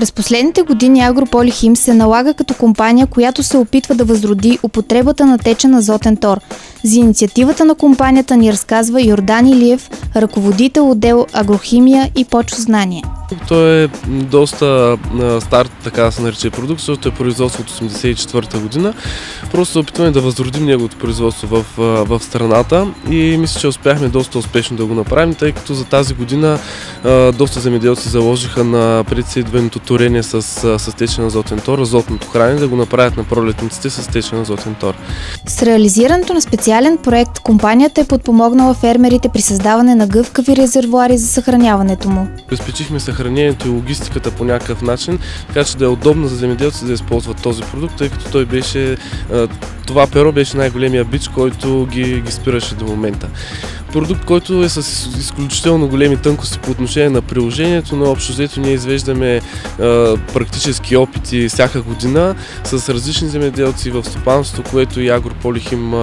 През последните години Агрополихим се налага като компания, която се опитва да възроди употребата на течен азотен тор. За инициативата на компанията ни разказва Йордан Илиев, ръководител отдел агрохимия и почвознание. Той е доста стар, така да се нарича продукт, защото е производство от 1984 година. Просто се опитваме да възродим неговото производство в, в страната и мисля, че успяхме доста успешно да го направим, тъй като за тази година доста земеделци заложиха на председването торение с, с течен азотен тор, азотното хранене, да го направят на пролетниците с течен азотен тор. С реализирането на специален проект, компанията е подпомогнала фермерите при създаване на гъвкави резервуари за съхраняването му. Обезпечихме съхранението и логистиката по някакъв начин, така че да е удобно за земеделците да използват този продукт, тъй като той беше, това перо беше най-големия бич, който ги, ги спираше до момента. Продукт, който е с изключително големи тънкости по отношение на приложението, но общо взето ние извеждаме практически опити всяка година с различни земеделци в стопанството, което и Агрополихим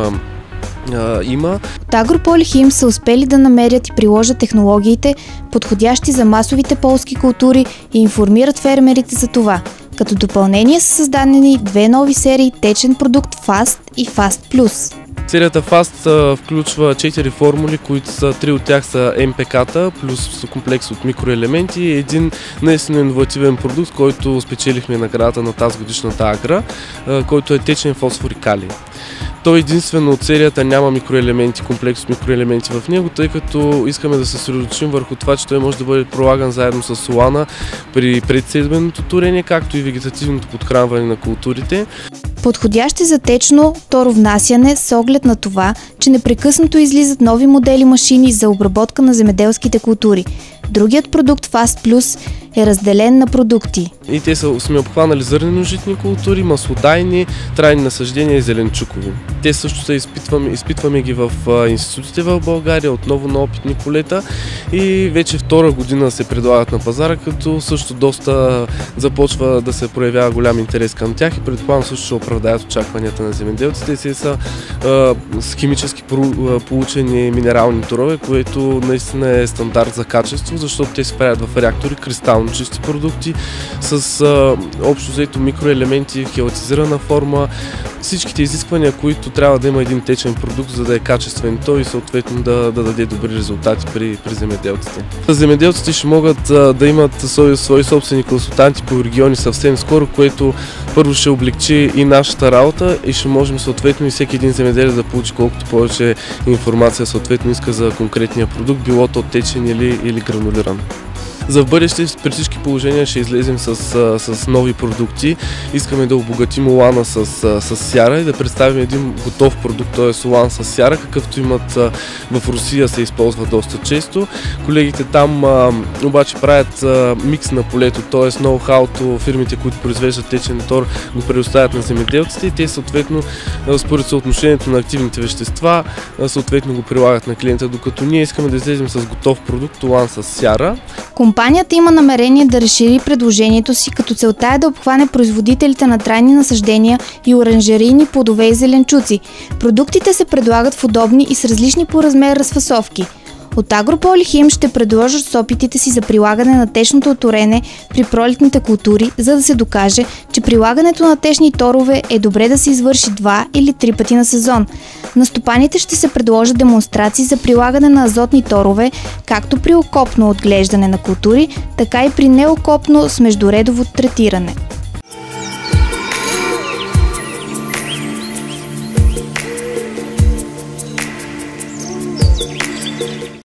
а, има. От Агрополихим са успели да намерят и приложат технологиите, подходящи за масовите полски култури и информират фермерите за това. Като допълнение са създадени две нови серии течен продукт FAST и FAST Plus. Серията FAST включва 4 формули, които са, три от тях са МПК-та, плюс комплекс от микроелементи и един наистина иновативен продукт, който спечелихме наградата на тази годишната агра, който е течен фосфор и калий. Той единствено от серията няма микроелементи, комплекс от микроелементи в него, тъй като искаме да се съсредоточим върху това, че той може да бъде пролаган заедно с солана при председменото турение, както и вегетативното подхранване на културите. Подходящи за течно торовнасяне с оглед на това, че непрекъснато излизат нови модели машини за обработка на земеделските култури. Другият продукт Fast Plus е разделен на продукти. И те са, сме обхванали зърнено-житни култури, маслодайни, трайни насъждения и зеленчукови. Те също се изпитваме, изпитваме ги в институтите в България, отново на опитни колета и вече втора година се предлагат на пазара, като също доста започва да се проявява голям интерес към тях и предполагам също ще оправдаят очакванията на земеделците. Те са а, с химически получени минерални торове, което наистина е стандарт за качество, защото те се правят в реактори чисти продукти с а, общо взето микроелементи хелатизирана форма, всичките изисквания, които трябва да има един течен продукт, за да е качествен той и съответно да, да даде добри резултати при, при земеделците. Земеделците ще могат а, да имат свои, свои собствени консултанти по региони съвсем скоро, което първо ще облегчи и нашата работа и ще можем съответно и всеки един земеделец да получи колкото повече информация съответно иска за конкретния продукт, било то течен или, или гранулиран. За в бъдеще при всички положения ще излезем с, с нови продукти. Искаме да обогатим Олана с, с сяра и да представим един готов продукт, т.е. Олан с сяра, какъвто имат в Русия се използва доста често. Колегите там обаче правят микс на полето, т.е. ноу-хауто, фирмите, които произвеждат течен тор, го предоставят на земеделците и те съответно според съотношението на активните вещества съответно го прилагат на клиента, докато ние искаме да излезем с готов продукт, Олан с сяра. Компанията има намерение да разшири предложението си, като целта е да обхване производителите на трайни насъждения и оранжерийни плодове и зеленчуци. Продуктите се предлагат в удобни и с различни по размер разфасовки – от Агрополихим ще предложат с опитите си за прилагане на течното оторене при пролетните култури, за да се докаже, че прилагането на течни торове е добре да се извърши два или три пъти на сезон. На стопаните ще се предложат демонстрации за прилагане на азотни торове, както при окопно отглеждане на култури, така и при неокопно с междуредово третиране.